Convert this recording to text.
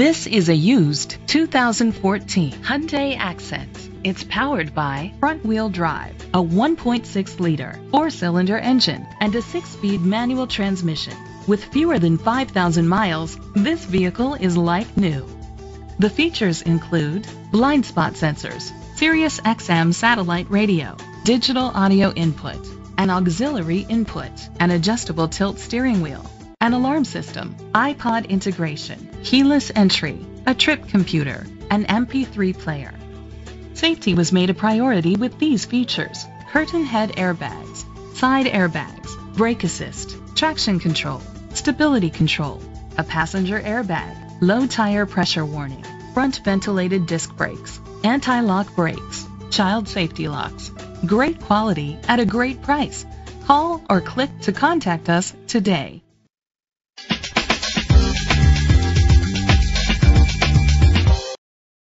This is a used 2014 Hyundai Accent. It's powered by front-wheel drive, a 1.6-liter four-cylinder engine, and a six-speed manual transmission. With fewer than 5,000 miles, this vehicle is like new. The features include blind spot sensors, Sirius XM satellite radio, digital audio input, an auxiliary input, an adjustable tilt steering wheel, an alarm system, iPod integration, keyless entry, a trip computer, an MP3 player. Safety was made a priority with these features. Curtain head airbags, side airbags, brake assist, traction control, stability control, a passenger airbag, low tire pressure warning, front ventilated disc brakes, anti-lock brakes, child safety locks. Great quality at a great price. Call or click to contact us today.